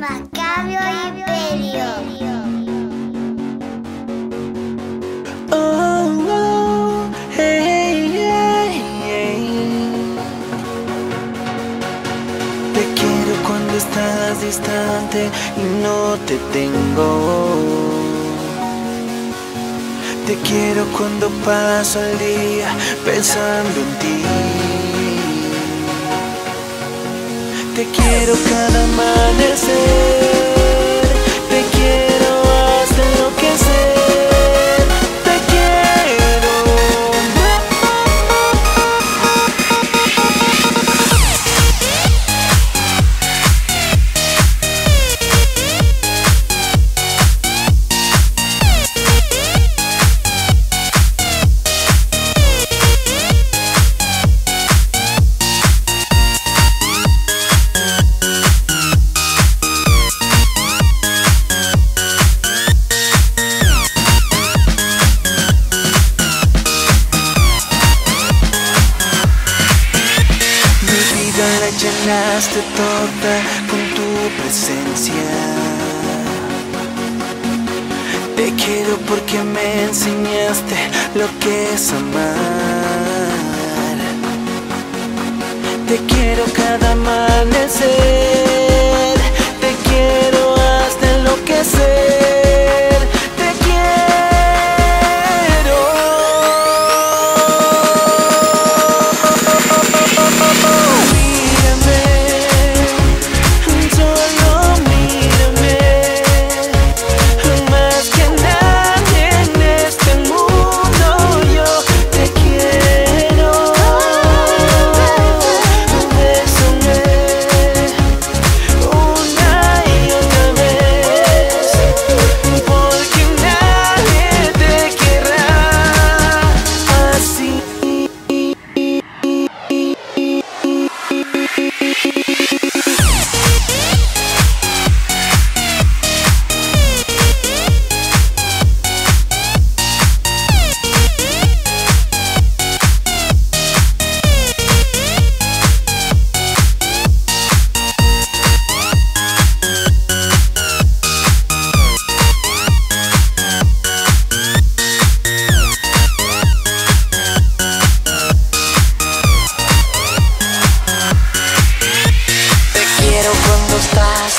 Macabro Imperio. Oh, oh. Te quiero cuando estás distante y no te tengo. Te quiero cuando paso el día pensando en ti. Te quiero cada amanecer. Llenaste toda con tu presencia. Te quiero porque me enseñaste lo que es amar. Te quiero cada amanecer. Te quiero cuando estás